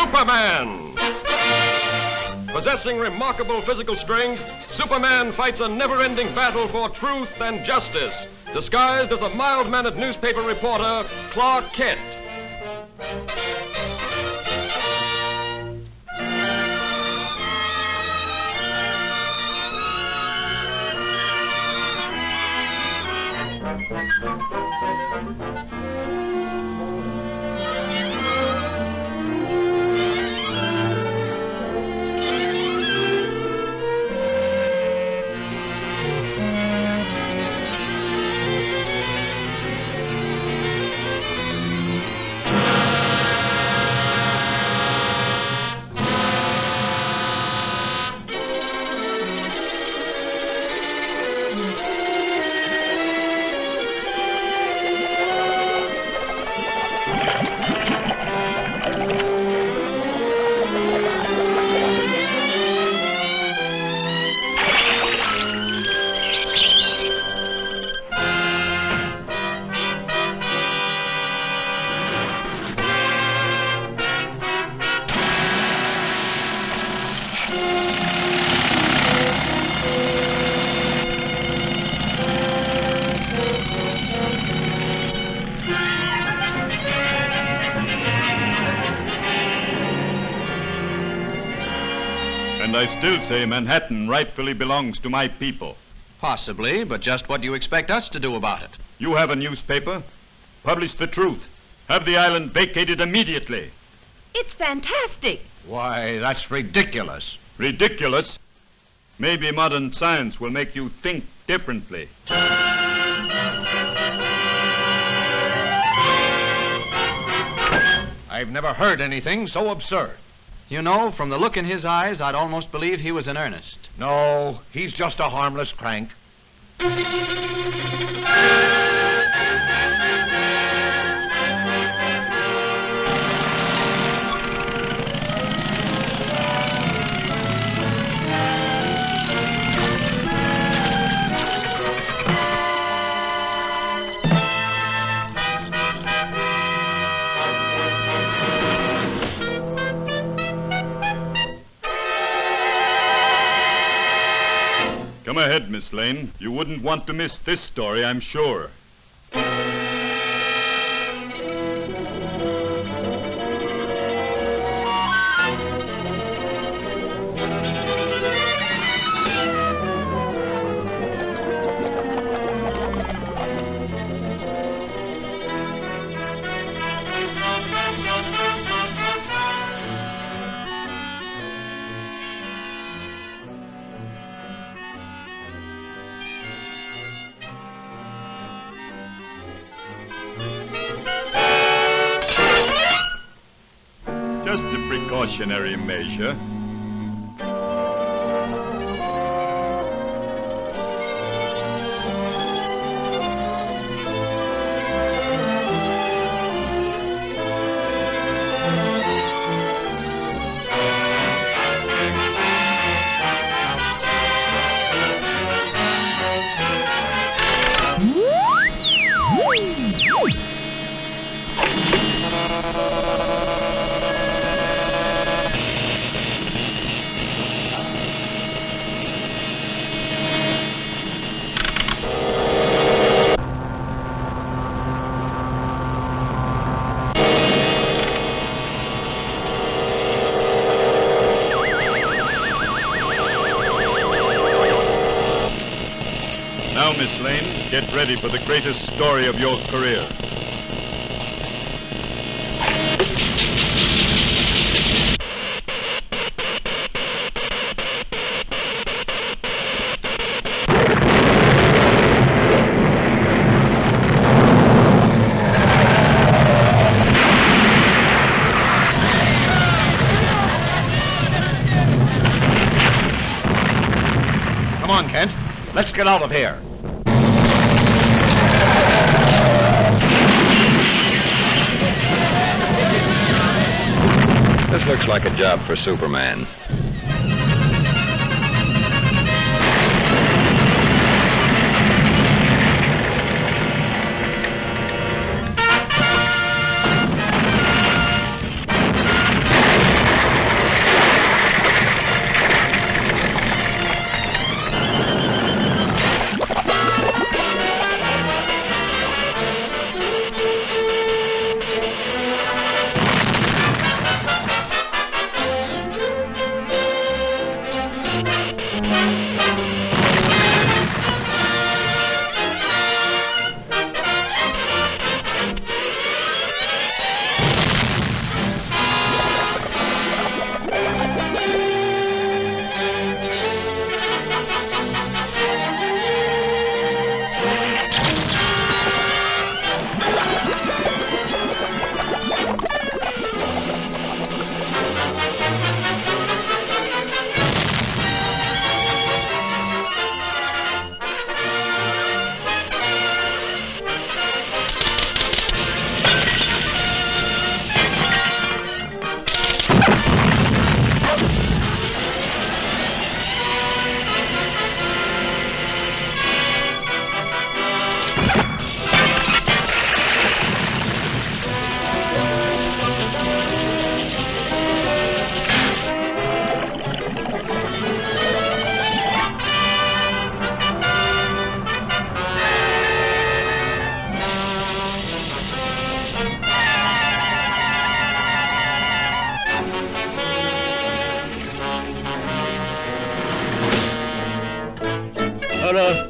Superman. Possessing remarkable physical strength, Superman fights a never ending battle for truth and justice, disguised as a mild mannered newspaper reporter, Clark Kent. And I still say Manhattan rightfully belongs to my people. Possibly, but just what do you expect us to do about it? You have a newspaper. Publish the truth. Have the island vacated immediately. It's fantastic. Why, that's ridiculous. Ridiculous? Maybe modern science will make you think differently. I've never heard anything so absurd. You know, from the look in his eyes, I'd almost believe he was in earnest. No, he's just a harmless crank. Come ahead, Miss Lane. You wouldn't want to miss this story, I'm sure. Precautionary measure. Miss Lane, get ready for the greatest story of your career. Come on, Kent. Let's get out of here. This looks like a job for Superman.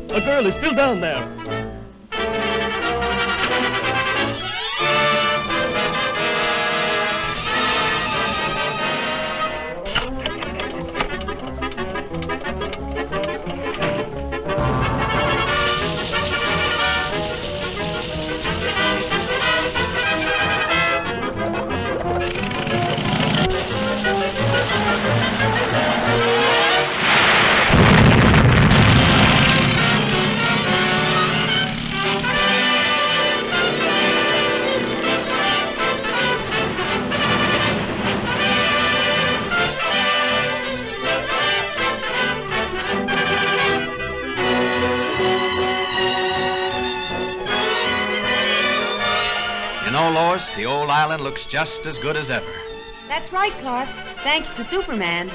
A girl is still down there. Lois, the old island looks just as good as ever. That's right, Clark. Thanks to Superman.